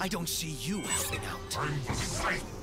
I don't see you helping out.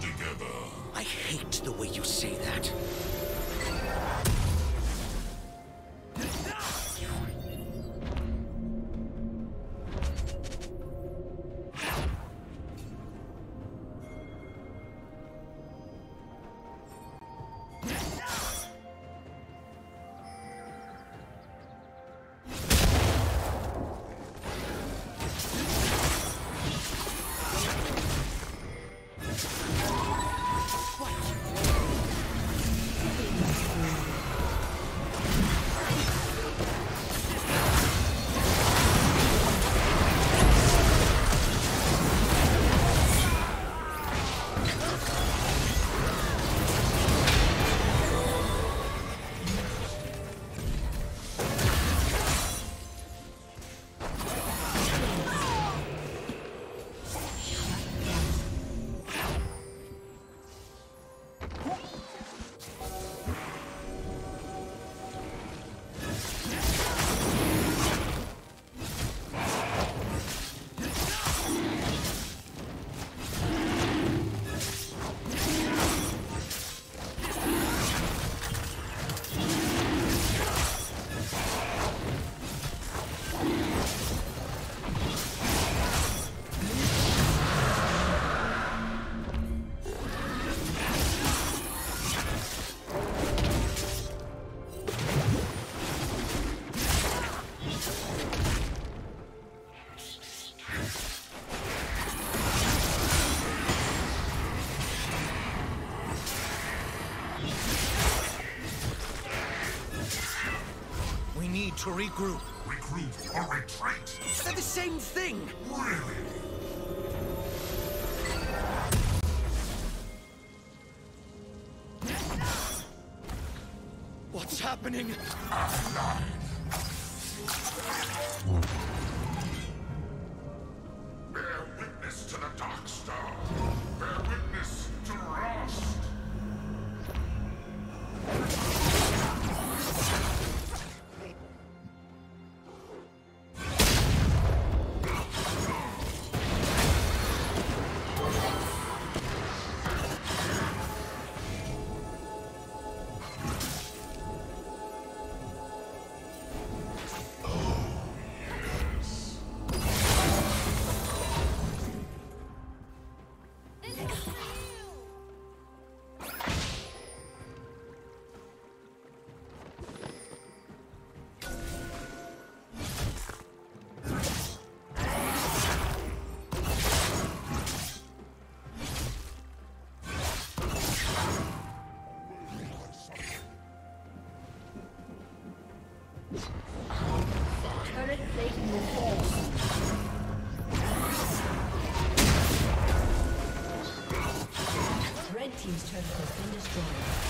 together. I hate the way you say that. to regroup. Regroup or retreat? They're the same thing. Really? What's happening? has been destroyed.